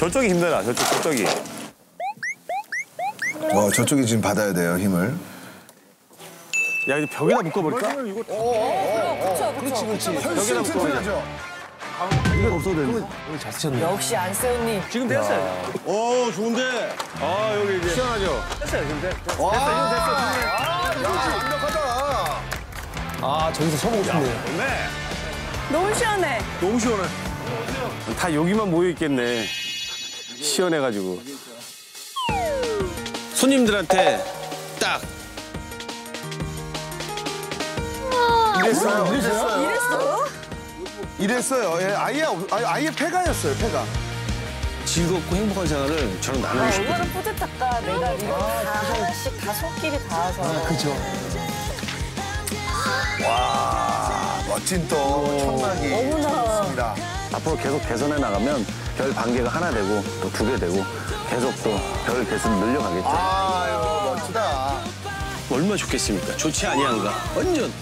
저쪽이 힘들어, 저쪽, 저쪽이. 어, 저쪽이 지금 받아야 돼요, 힘을. 야, 이제 벽에다 묶어버릴까? 그렇지, 그렇지. 훨씬 튼튼하죠? 역시 안세훈님. 지금 됐어요. 오, 좋은데. 아, 여기 이제. 시원하죠? 됐어요, 지금 됐, 됐어. 와, 됐어, 이거 됐어. 됐어. 야, 완벽하다. 아 저기서 서보고 싶네요. 네. 너무 시원해. 너무 시원해. 다 여기만 모여 있겠네. 시원해가지고. 손님들한테 딱 이랬어요. 이랬어요. 이랬어요? 이랬어요. 예, 아예, 없- 아예, 폐가였어요, 폐가. 즐겁고 행복한 생활을 저는 나누고 아, 싶거든요. 얼마나 뿌듯할까. 내가 이거 다 하나씩 다 손길이 닿아서. 그렇죠. 와, 멋진 또 천막이 있습니다. 앞으로 계속 개선해 나가면 별 반개가 하나 되고 또 두 개 되고 계속 또 별 개수를 늘려가겠죠. 아유, 멋지다. 얼마나 좋겠습니까? 좋지 아니한가? 완전